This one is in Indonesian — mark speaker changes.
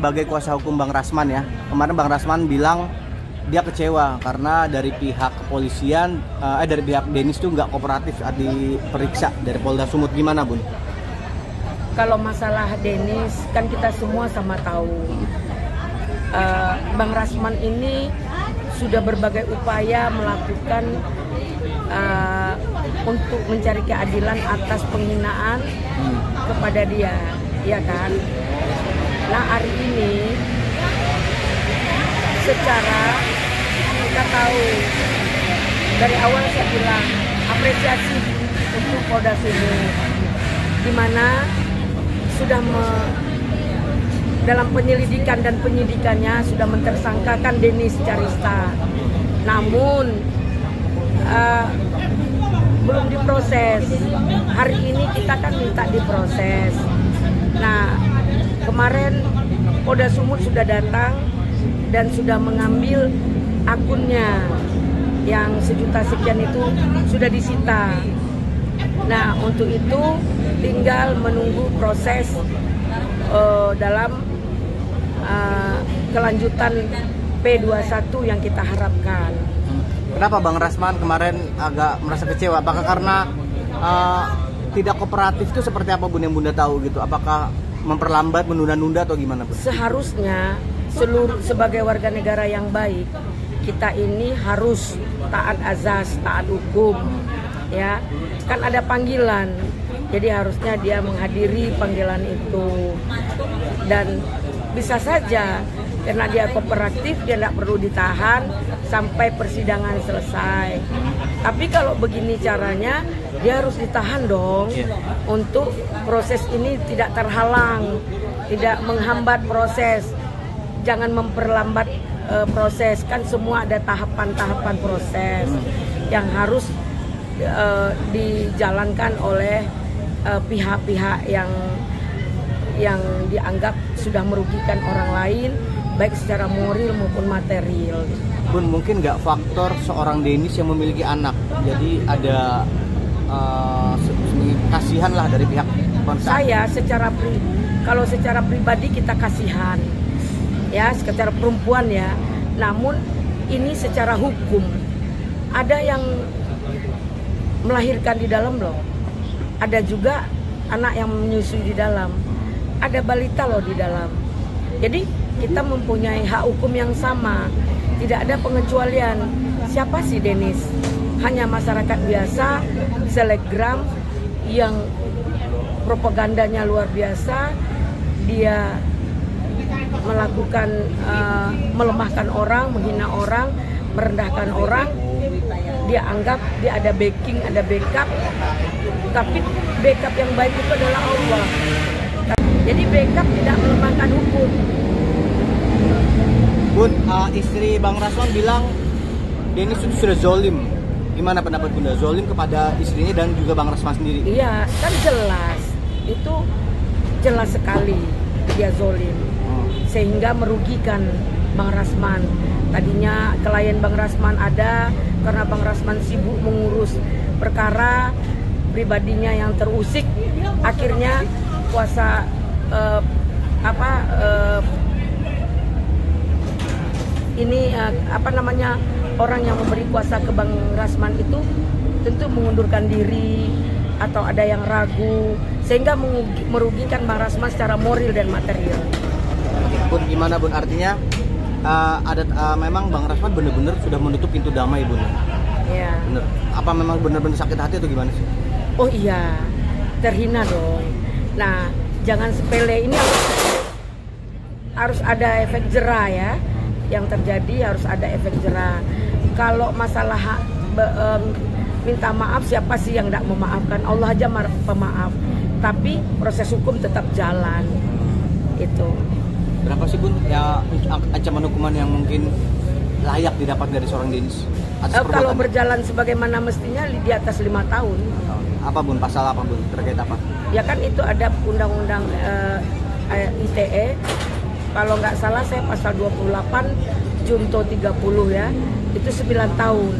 Speaker 1: sebagai kuasa hukum Bang Rasman ya. Kemarin Bang Rasman bilang dia kecewa karena dari pihak kepolisian eh dari pihak Denis tuh nggak kooperatif saat diperiksa dari Polda Sumut gimana bun?
Speaker 2: Kalau masalah Denis kan kita semua sama tahu Eh, Bang Rasman ini sudah berbagai upaya melakukan eh, untuk mencari keadilan atas penghinaan kepada dia, ya kan? Nah hari ini secara kita tahu dari awal saya bilang apresiasi untuk Polda Sumut di mana sudah me- dalam penyelidikan dan penyidikannya sudah mentersangkakan Denis Carista. Namun eh, belum diproses. Hari ini kita kan minta diproses. Nah, kemarin Polda Sumut sudah datang dan sudah mengambil akunnya yang sejuta sekian itu sudah disita. Nah, untuk itu tinggal menunggu proses eh, dalam eh, kelanjutan P21 yang kita harapkan.
Speaker 1: Kenapa Bang Rasman kemarin agak merasa kecewa? Apakah karena eh, tidak kooperatif itu seperti apa bun yang bunda tahu gitu? Apakah memperlambat, menunda-nunda atau gimana bun?
Speaker 2: Seharusnya seluruh sebagai warga negara yang baik kita ini harus taat azas, taat hukum, ya. Kan ada panggilan, jadi harusnya dia menghadiri panggilan itu dan bisa saja karena dia kooperatif dia tidak perlu ditahan sampai persidangan selesai. Tapi kalau begini caranya dia harus ditahan dong untuk proses ini tidak terhalang, tidak menghambat proses. Jangan memperlambat eh, proses kan semua ada tahapan-tahapan proses yang harus eh, dijalankan oleh eh, pihak-pihak yang yang dianggap sudah merugikan orang lain baik secara moral maupun material.
Speaker 1: Bun mungkin nggak faktor seorang Denis yang memiliki anak, jadi ada se- kasihan lah dari pihak perusahaan.
Speaker 2: Saya secara pri, kalau secara pribadi kita kasihan ya secara perempuan ya. Namun ini secara hukum ada yang melahirkan di dalam loh. Ada juga anak yang menyusui di dalam. Ada balita loh di dalam. Jadi kita mempunyai hak hukum yang sama. Tidak ada pengecualian. Siapa sih Denis? Hanya masyarakat biasa, selegram yang propagandanya luar biasa. Dia melakukan eh, melemahkan orang, menghina orang, merendahkan orang. Dia anggap dia ada backing, ada backup. Tapi backup yang baik itu adalah Allah. Jadi backup tidak melemahkan hukum.
Speaker 1: Bun, eh, istri Bang Rasman bilang itu sudah zolim. Gimana pendapat bunda? Zolim kepada istrinya dan juga Bang Rasman sendiri.
Speaker 2: Iya, kan jelas. Itu jelas sekali dia zolim.
Speaker 1: Hmm.
Speaker 2: Sehingga merugikan Bang Rasman. Tadinya klien Bang Rasman ada karena Bang Rasman sibuk mengurus perkara pribadinya yang terusik. Akhirnya kuasa eh, apa eh, ini eh, apa namanya orang yang memberi kuasa ke Bang Rasman itu tentu mengundurkan diri atau ada yang ragu sehingga merugikan Bang Rasman secara moral dan material.
Speaker 1: Bun, gimana Bun? Artinya eh, ada eh, memang Bang Rasman benar-benar sudah menutup pintu damai Bun.
Speaker 2: Ya.
Speaker 1: Bener. Apa memang benar-benar sakit hati atau gimana sih?
Speaker 2: Oh iya, terhina dong. Nah, jangan sepele ini harus, harus ada efek jerah ya. Yang terjadi harus ada efek jerah. Kalau masalah hak- be- em, minta maaf siapa sih yang tidak memaafkan? Allah aja pemaaf. Tapi proses hukum tetap jalan. Itu.
Speaker 1: Berapa sih Bun ya an- ancaman hukuman yang mungkin layak didapat dari seorang Denis? Atas
Speaker 2: Eh, kalau berjalan sebagaimana mestinya di atas lima tahun.
Speaker 1: apa Bun? Pasal apa Bun? Terkait apa?
Speaker 2: Ya kan itu ada undang-undang eh, eh, ITE. Kalau nggak salah saya pasal 28 Junto 30 ya. Itu 9 tahun.